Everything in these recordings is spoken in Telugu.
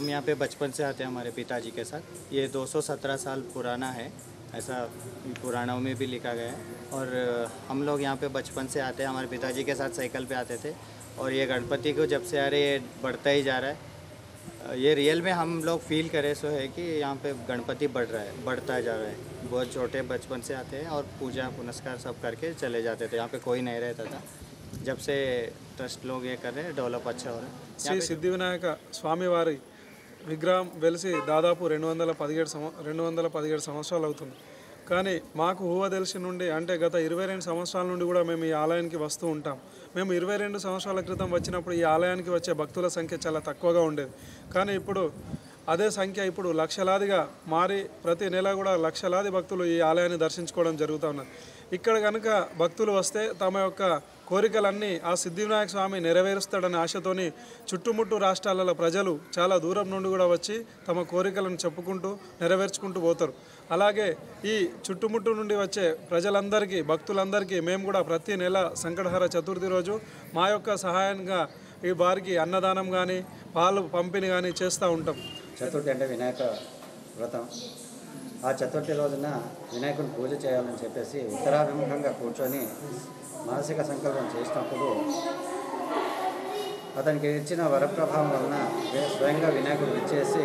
यहाँ पे बचपन से आते हैं हमारे पिताजी के साथ ये 217 साल पुराना है ऐसा पुराणों में भी लिखा गया है और अ, हम लोग यहाँ पे बचपन से आते हैं हमारे पिताजी के साथ साइकिल पे आते थे और ये गणपति को जब से आ रहे ये बढ़ता ही जा रहा है अ, ये रियल में हम लोग फील करे सो है कि यहाँ पे गणपति बढ़ रहा है बढ़ता जा रहा है बहुत छोटे बचपन से आते हैं और पूजा पुनस्कार सब करके चले जाते थे यहाँ पे कोई नहीं रहता था जब से ट्रस्ट लोग ये कर रहे हैं डेवलप अच्छा हो रहा है శ్రీ సిద్ధి వినాయక స్వామివారి విగ్రహం వెలిసి దాదాపు రెండు వందల పదిహేడు సంవ రెండు వందల పదిహేడు సంవత్సరాలు అవుతుంది. కానీ మాకు ఊహ తెలిసి నుండి అంటే గత ఇరవై రెండు సంవత్సరాల నుండి కూడా మేము ఈ ఆలయానికి వస్తూ ఉంటాం. మేము ఇరవై రెండు సంవత్సరాల క్రితం వచ్చినప్పుడు ఈ ఆలయానికి వచ్చే భక్తుల సంఖ్య చాలా తక్కువగా ఉండేది. కానీ ఇప్పుడు అదే సంఖ్య ఇప్పుడు లక్షలాదిగా మారి ప్రతి నెల కూడా లక్షలాది భక్తులు ఈ ఆలయాన్ని దర్శించుకోవడం జరుగుతూ ఉన్నది. ఇక్కడ కనుక భక్తులు వస్తే తమ యొక్క కోరికలన్నీ ఆ సిద్ధివినాయక స్వామి నెరవేరుస్తాడనే ఆశతోని చుట్టుముట్టు రాష్ట్రాలలో ప్రజలు చాలా దూరం నుండి కూడా వచ్చి తమ కోరికలను చెప్పుకుంటూ నెరవేర్చుకుంటూ పోతారు. అలాగే ఈ చుట్టుముట్టు నుండి వచ్చే ప్రజలందరికీ భక్తులందరికీ మేము కూడా ప్రతి నెల సంకటహర చతుర్థి రోజు మా యొక్క సహాయంగా ఈ వారికి అన్నదానం కానీ పాలు పంపిణీ కానీ చేస్తూ ఉంటాం. చతుర్థి అంటే వినాయక వ్రతం. ఆ చతుర్థి రోజున వినాయకుని పూజ చేయాలని చెప్పేసి ఉత్తరాభిముఖంగా కూర్చొని మానసిక సంకల్పం చేసినప్పుడు అతనికి ఇచ్చిన వరప్రభావం వలన స్వయంగా వినాయకుడు విచ్చేసి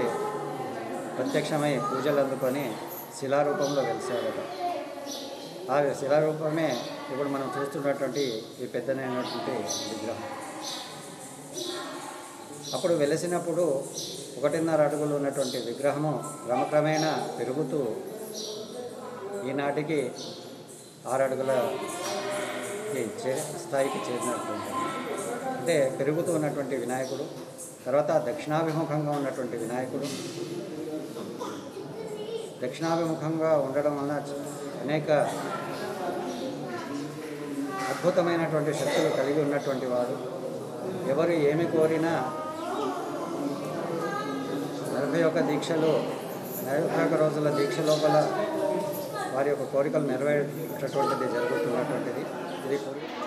ప్రత్యక్షమై పూజలు అందుకొని శిలారూపంలో వెలిసాడట ఆ శిలారూపమే ఇప్పుడు మనం చూస్తున్నటువంటి ఈ పెద్దనైనటువంటి విగ్రహం. అప్పుడు వెలిసినప్పుడు ఒకటిన్నర అడుగులు ఉన్నటువంటి విగ్రహము క్రమక్రమేణా పెరుగుతూ ఈనాటికి ఆరడుగుల చే స్థాయికి చేరినటువంటి అంటే పెరుగుతూ ఉన్నటువంటి వినాయకుడు తర్వాత దక్షిణాభిముఖంగా ఉన్నటువంటి వినాయకుడు. దక్షిణాభిముఖంగా ఉండడం వలన అనేక అద్భుతమైనటువంటి శక్తులు కలిగి ఉన్నటువంటి వారు ఎవరు ఏమి కోరినా నలభై యొక్క దీక్షలు నలభై రోజుల దీక్ష లోపల వారి యొక్క కోరికలు నెరవేరేటటువంటిది జరుగుతున్నటువంటిది. ఇది కోరిక.